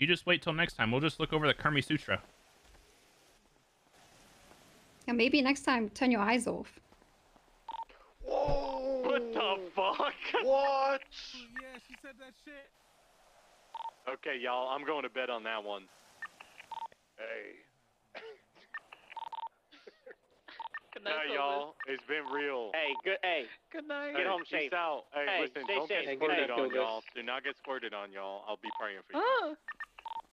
You just wait till next time. We'll just look over the Karmi Sutra. And maybe next time, turn your eyes off. Whoa! What the fuck? What? Yeah, she said that shit. Okay, y'all, I'm going to bed on that one. Hey. Good night, y'all, it's been real. Hey, good. Hey, Good night. Get Hey, home peace safe. out. Hey, Hey, listen, stay don't safe. get squirted good night, on, y'all. Do not get squirted on, y'all. I'll be praying for you. Oh,